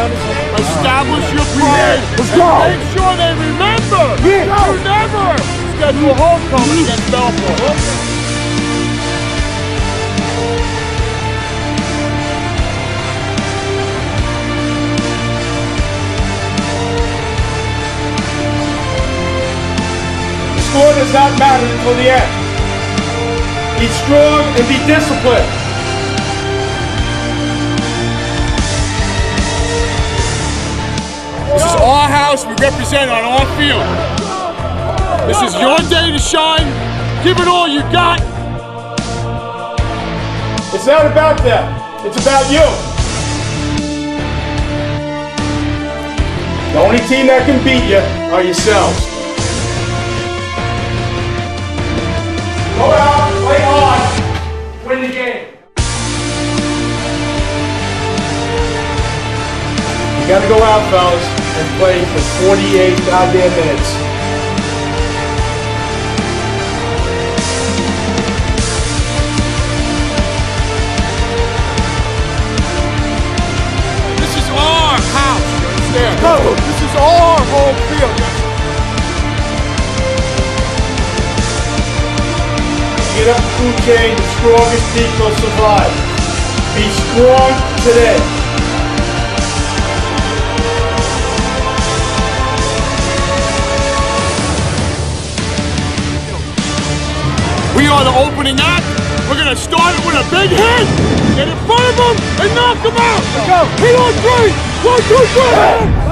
Establish your pride. Let's go. Make sure they remember. Yeah. You never schedule homecoming against Bellport. The score does not matter until the end. Be strong and be disciplined. Is our house. We represent on our field. This is your day to shine. Give it all you got. It's not about them. It's about you. The only team that can beat you are yourselves. Gotta go out, fellas, and play for 48 goddamn minutes. This is our house. Understand? This is our home field. Get up food chain, the strongest people survive. Be strong today. A big hit. Get in front of him and knock him out. Go. Hit on three. One, two, three.